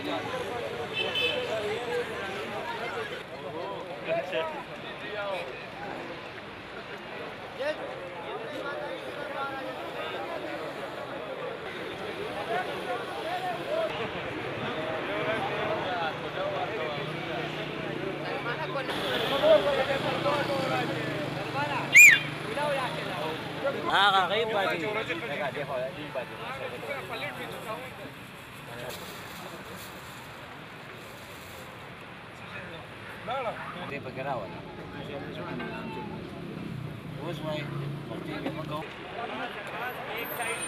Thank you. गई बाजी। वगैरह वाला रोज भाई एक साइड।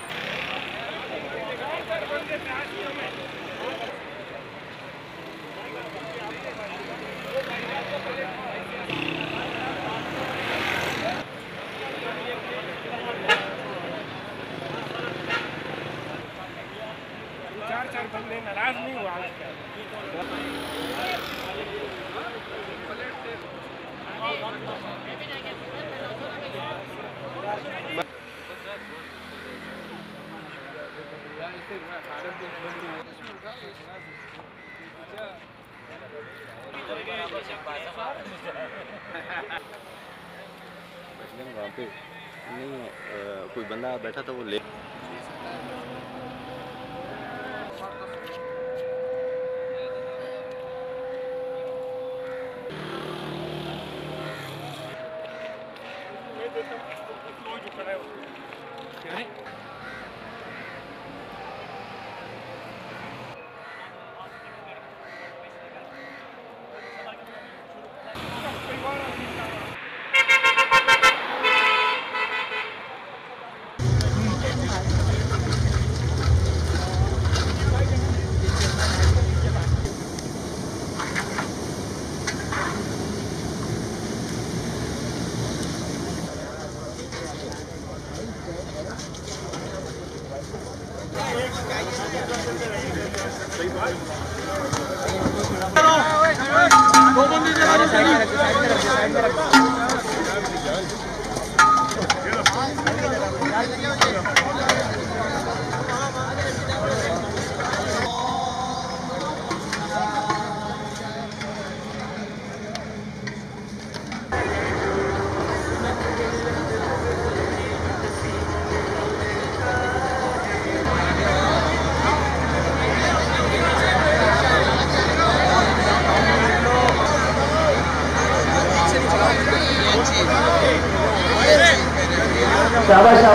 वहाँ नहीं कोई बंदा बैठा था वो ले Ready? दो बंदी दे रहा है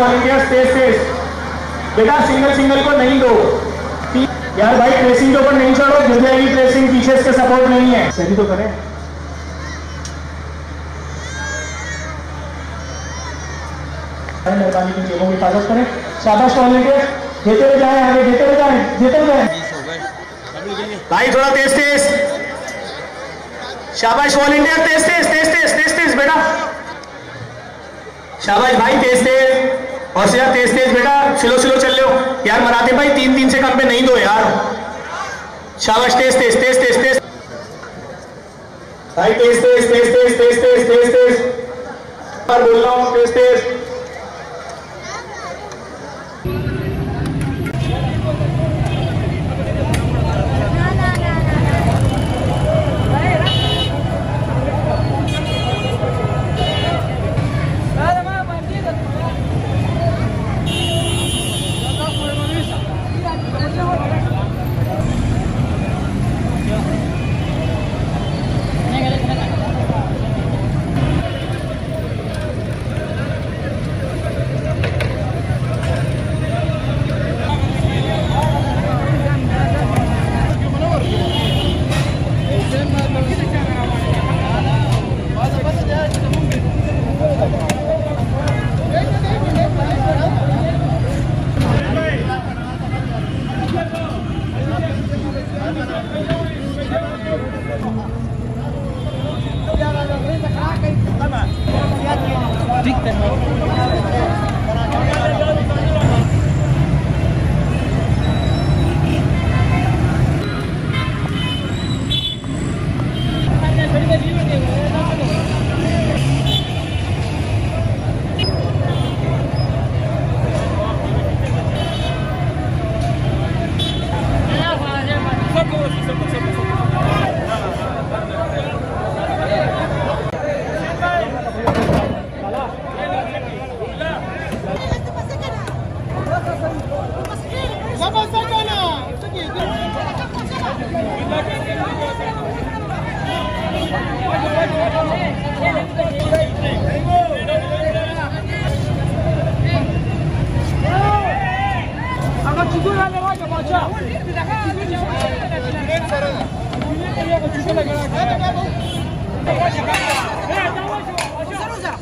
वॉलंटियर्स तेज तेज बेटा सिंगल सिंगल को नहीं दो। यार भाई ट्रेसिंग के ऊपर नहीं चढ़ो, गिर जाएगी ट्रेसिंग पीछे इसके सपोर्ट नहीं है। सही तो करें। की करें। शाबाश जाए, आगे देते जाए भाई, थोड़ा तेज तेज। शाबाश वॉलंटियर तेज तेज तेज तेज तेज तेज, बेटा। शाबाश भाई, तेज तेज। और यार तेज तेज बेटा स्लो स्लो चल लो यार मनाते भाई, तीन तीन से कम पे नहीं दो यार। शाबाश, तेज तेज तेज तेज तेज। भाई, तेज तेज तेज तेज तेज तेज तेज। तेज बोल रहा हूँ, तेज तेज। Саруза!